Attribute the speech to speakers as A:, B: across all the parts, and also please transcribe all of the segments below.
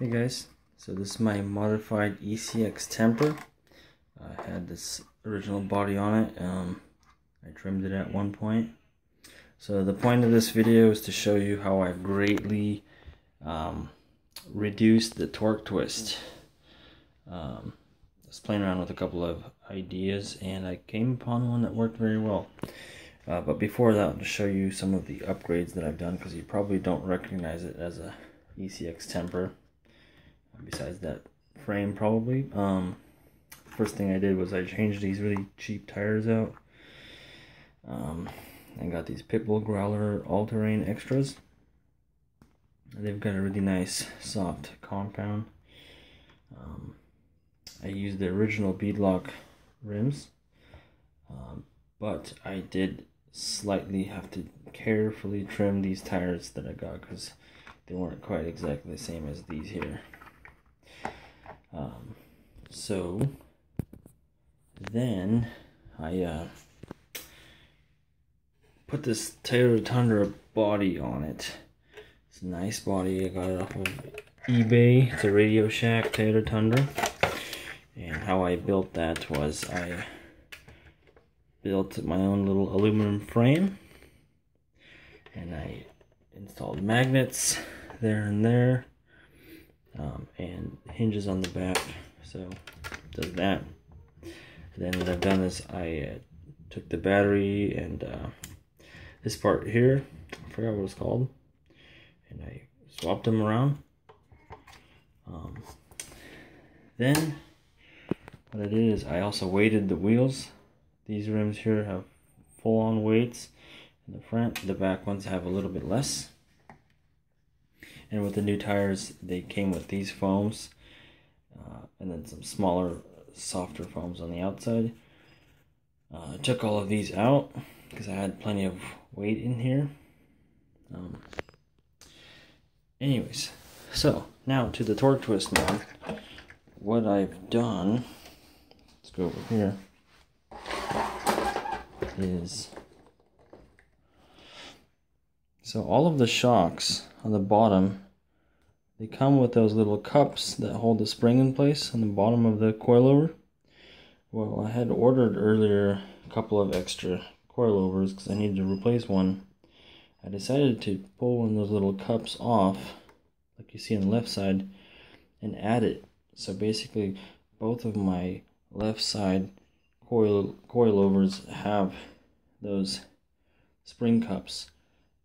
A: Hey guys, so this is my modified ECX temper. I had this original body on it. Um, I trimmed it at one point. So the point of this video is to show you how I've greatly um, reduced the torque twist. Um, I was playing around with a couple of ideas and I came upon one that worked very well. Uh, but before that, I'll show you some of the upgrades that I've done because you probably don't recognize it as a ECX temper besides that frame probably. Um, first thing I did was I changed these really cheap tires out. Um, I got these Pitbull Growler all-terrain extras. They've got a really nice soft compound. Um, I used the original beadlock rims, um, but I did slightly have to carefully trim these tires that I got because they weren't quite exactly the same as these here. Um, so then I uh, put this Tundra body on it. It's a nice body. I got it off of eBay. It's a Radio Shack Tundra. And how I built that was I built my own little aluminum frame. And I installed magnets there and there um, and hinges on the back so does that. Then what I've done is I uh, took the battery and uh, this part here I forgot what it's called and I swapped them around. Um, then what I did is I also weighted the wheels. These rims here have full-on weights. In the front the back ones have a little bit less and with the new tires, they came with these foams uh, and then some smaller, softer foams on the outside. Uh, I took all of these out because I had plenty of weight in here. Um, anyways, so now to the torque twist mod. What I've done, let's go over here, is so all of the shocks on the bottom, they come with those little cups that hold the spring in place on the bottom of the coilover. Well, I had ordered earlier a couple of extra coilovers because I needed to replace one. I decided to pull one of those little cups off, like you see on the left side, and add it. So basically, both of my left side coil coilovers have those spring cups.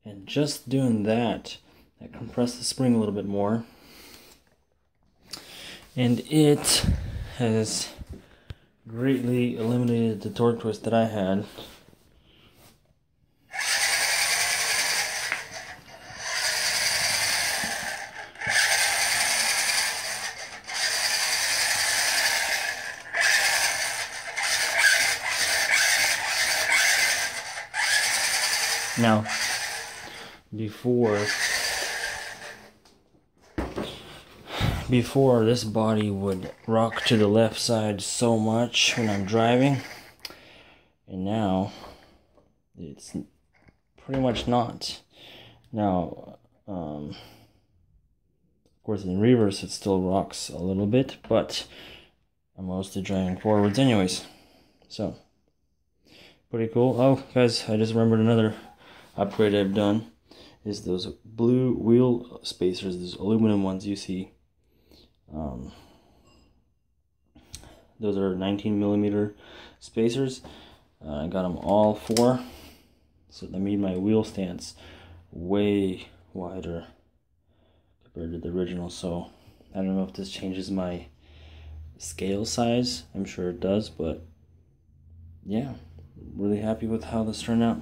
A: And just doing that I compressed the spring a little bit more. And it has greatly eliminated the torque twist that I had. Now, before before this body would rock to the left side so much when I'm driving. And now it's pretty much not. Now um, of course in reverse it still rocks a little bit but I'm mostly driving forwards anyways. So pretty cool. Oh guys I just remembered another upgrade I've done is those blue wheel spacers those aluminum ones you see um, those are 19 millimeter spacers. Uh, I got them all four, so that made my wheel stance way wider compared to the original. So I don't know if this changes my scale size. I'm sure it does, but yeah, really happy with how this turned out.